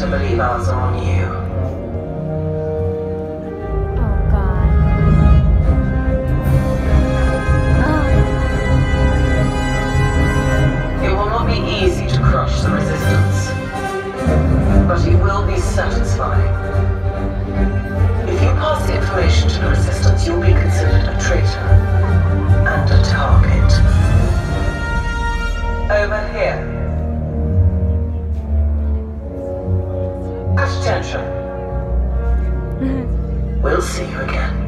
to believe I was on you. Attention. Mm-hmm. We'll see you again.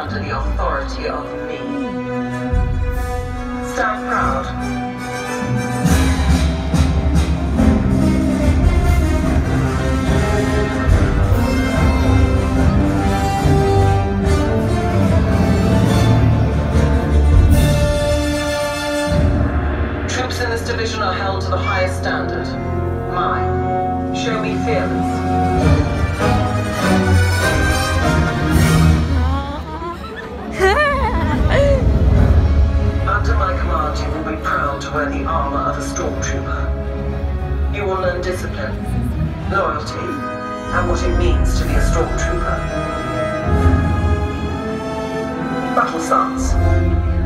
Under the authority of me. Stand proud. Troops in this division are held to the highest standard. Mine. Show me fearless. And what it means to be a stormtrooper. Battle starts.